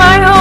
my home.